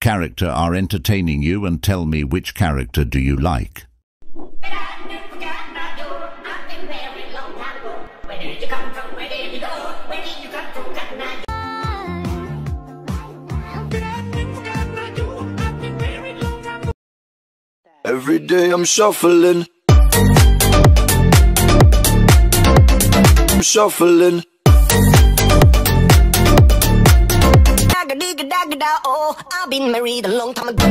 character are entertaining you and tell me which character do you like. Every day I'm shuffling. I'm shuffling. Dagga digga dagga da oh, I've been married a long time ago.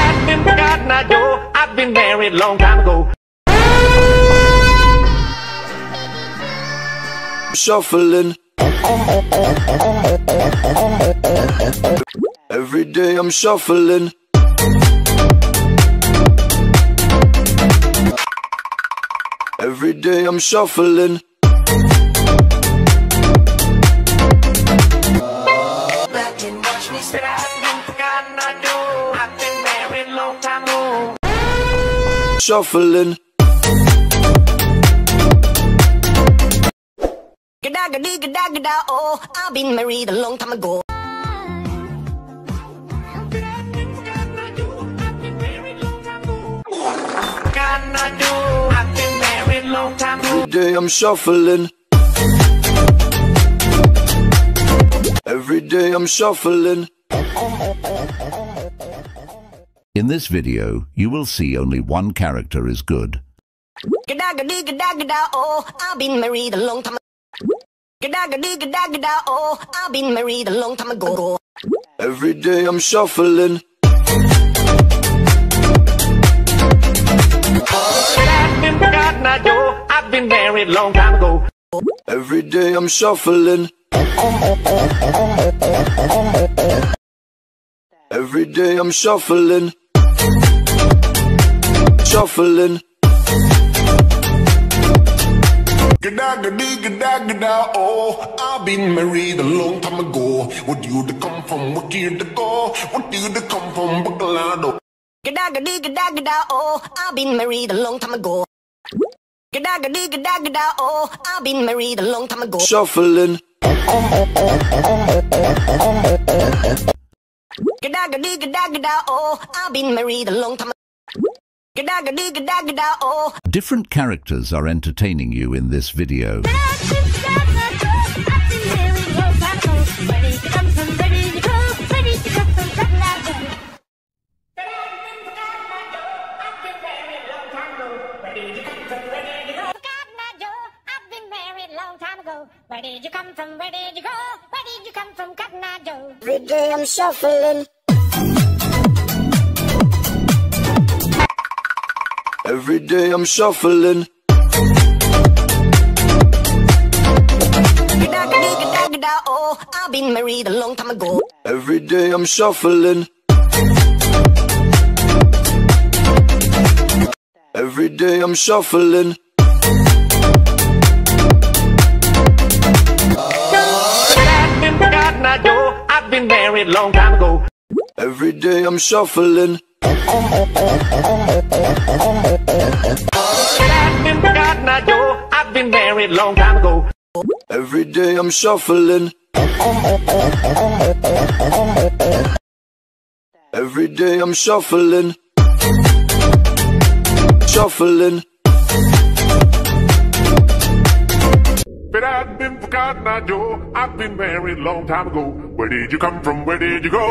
I've been forgotten, I do. I've been married long time ago. shuffling. Every day I'm shuffling. Every day I'm shuffling. I've been forgotten, I do. I've been married long time ago. Shuffling. Oh, I've been married a long time ago. Forgotten, I do. I've been married long time ago. Every day I'm shuffling. Every day I'm shuffling. In this video, you will see only one character is good. Dagga digga dagga da oh, I've been married a long time ago. Dagga digga dagga da oh, I've been married a long time ago. Every day I'm shuffling. Said I've been forgotten, I do. I've been married long time ago. Every day I'm shuffling. Every day I'm shuffling. Shuffling. Gadagga gadagga oh, I've been married a long time ago. Where do you come from? What year to go? What do you come from? Bacolado. Dagga digga dagga da oh, I've been married a long time ago. Dagga digga oh, I've been married a long time ago. Shuffling. Dagga digga oh, I've been married a long time ago. Dagga digga dagga da oh, Different characters are entertaining you in this video. Where did you come from? Where did you go? Where did you come from, Cotton Eye Joe? every day I'm shuffling. Every day I'm shuffling. Dagga digga dagga da oh, I've been married a long time ago. Every day I'm shuffling. Every day I'm shuffling. Said I've been forgotten, I do. I've been married long time ago. Every day I'm shuffling. Forgotten, I do. I've been married long time ago. Every day I'm shuffling. Every day I'm shuffling. Shuffling. But I've been forgotten, I do. I've been married long time ago. Where did you come from? Where did you go?